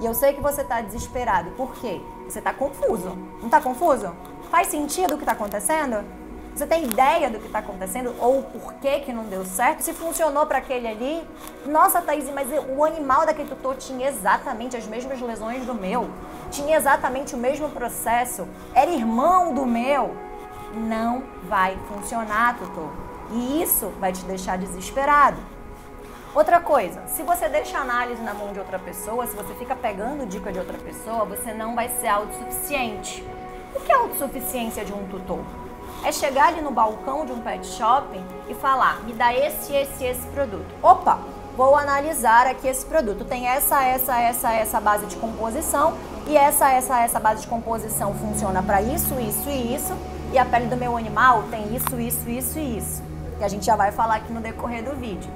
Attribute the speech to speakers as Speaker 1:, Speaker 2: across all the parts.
Speaker 1: E eu sei que você está desesperado. Por quê? Você está confuso. Não está confuso? Faz sentido o que está acontecendo? Você tem ideia do que está acontecendo ou o porquê que não deu certo? Se funcionou para aquele ali? Nossa, Thaís, mas o animal daquele tutor tinha exatamente as mesmas lesões do meu, tinha exatamente o mesmo processo, era irmão do meu. Não vai funcionar, tutor. E isso vai te deixar desesperado. Outra coisa, se você deixa a análise na mão de outra pessoa, se você fica pegando dica de outra pessoa, você não vai ser autossuficiente. O que é autossuficiência de um tutor? é chegar ali no balcão de um pet shopping e falar: me dá esse, esse, esse produto. Opa, vou analisar aqui esse produto. Tem essa, essa, essa, essa base de composição e essa, essa, essa base de composição funciona para isso, isso e isso. E a pele do meu animal tem isso, isso, isso e isso. Que a gente já vai falar aqui no decorrer do vídeo.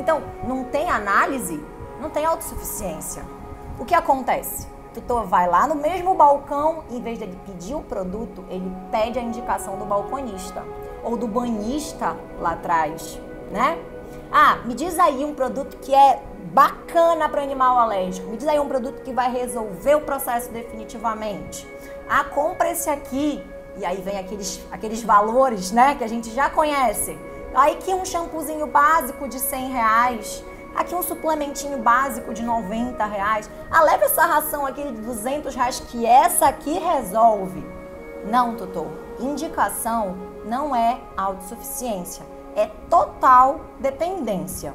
Speaker 1: Então, não tem análise, não tem autossuficiência. O que acontece? O tutor vai lá no mesmo balcão, em vez de ele pedir o produto, ele pede a indicação do balconista ou do banhista lá atrás, né? Ah, me diz aí um produto que é bacana para animal alérgico. Me diz aí um produto que vai resolver o processo definitivamente. Ah, compra esse aqui. E aí vem aqueles, aqueles valores, né, que a gente já conhece. Aí que um shampoozinho básico de 100 reais Aqui um suplementinho básico de 90 reais. Ah, leva essa ração aqui de 200 reais que essa aqui resolve. Não, tutor. Indicação não é autossuficiência. É total dependência.